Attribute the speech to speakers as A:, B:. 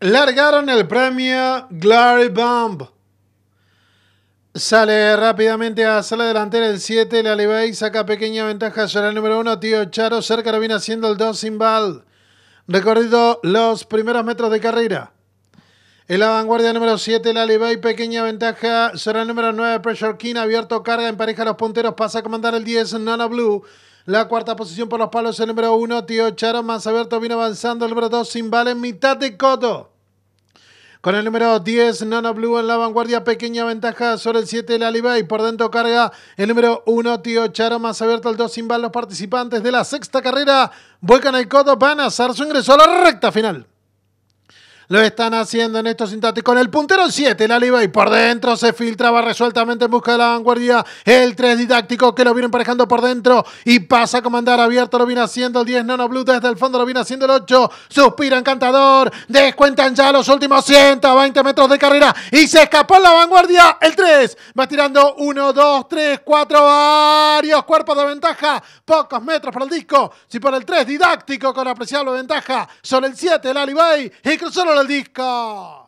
A: Largaron el premio Glory Bomb. Sale rápidamente a sala delantera el 7, la Alibay saca pequeña ventaja sobre el número 1, Tío Charo, cerca lo viene haciendo el 2 Simbal. Recorrido los primeros metros de carrera. En la vanguardia número 7, la Alibay, pequeña ventaja sobre el número 9, Pressure King, abierto, carga, empareja los punteros, pasa a comandar el 10, Nana Blue. La cuarta posición por los palos, el número 1, Tío Charo, más abierto, viene avanzando el número 2, Simbal en mitad de coto. Con el número 10, Nano Blue en la vanguardia, pequeña ventaja sobre el 7, la Alibay. Por dentro carga el número 1, Tío Charo, más abierto el 2, Simbal. Los participantes de la sexta carrera vuelcan el codo, van a hacer su ingreso a la recta final. Lo están haciendo en estos instantes con el puntero 7, la y por dentro se filtraba resueltamente en busca de la vanguardia. El 3 didáctico que lo viene emparejando por dentro y pasa a comandar abierto, lo viene haciendo el 10 Nano Blue desde el fondo, lo viene haciendo el 8. Suspira encantador, descuentan ya los últimos 120 metros de carrera y se escapó en la vanguardia el 3. Va tirando 1, 2, 3, 4, varios cuerpos de ventaja, pocos metros para el disco. Si por el 3 didáctico con apreciable ventaja sobre el 7, el Alibay y solo el disco.